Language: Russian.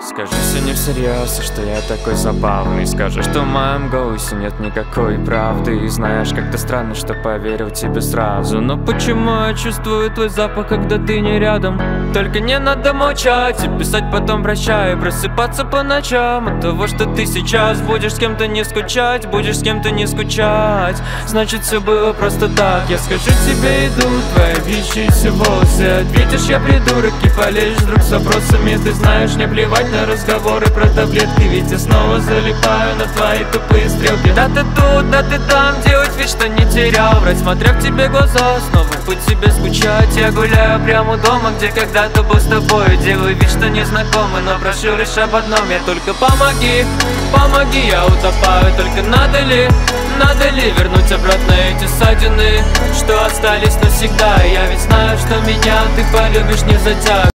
Скажи все не всерьез, что я такой забавный. Скажи, что в моем голосе нет никакой правды. И знаешь, как-то странно, что поверил тебе сразу. Но почему я чувствую твой запах, когда ты не рядом? Только не надо молчать и писать потом прощай. Просыпаться по ночам от того, что ты сейчас Будешь с кем-то не скучать, будешь с кем-то не скучать. Значит все было просто так. Я скажу тебе, идут твои вьющиеся волосы Ответишь, я придурок и полезешь вдруг с вопросами. Ты знаешь, не плевать на разговоры про таблетки Ведь я снова залипаю на твои тупые стрелки. Да ты тут, да ты там, делать вид, что не терял Врать, смотря в тебе глаза, снова по тебе скучать Я гуляю прямо у дома, где когда-то был с тобой. Делаю вид, что не знакомы, но прошу лишь об одном. Я только помоги, помоги, я утопаю. Только надо ли, надо ли вернуть обратно эти ссадины Что остались навсегда? Я ведь знаю, что меня ты полюбишь не затяг